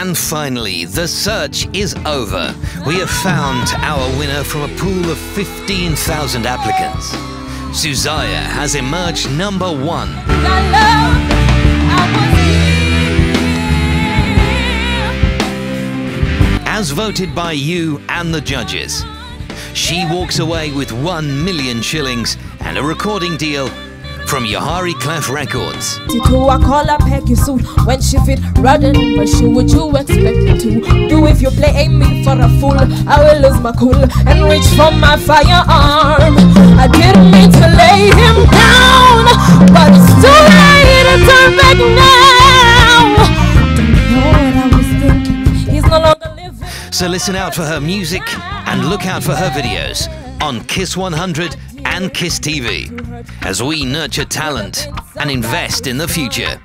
And finally, the search is over. We have found our winner from a pool of 15,000 applicants. Suzziah has emerged number one. As voted by you and the judges. She walks away with 1 million shillings and a recording deal from Yahari Clef Records. To I call her Peggy suit when she fit running, but she would you expect me to do if you play me for a fool? I will lose my cool and reach for my firearm. I didn't mean to lay him down, but it's too late to turn back now. Don't know what I was thinking. He's no longer living. So listen out for her music and look out for her videos on Kiss 100 and Kiss TV as we nurture talent and invest in the future.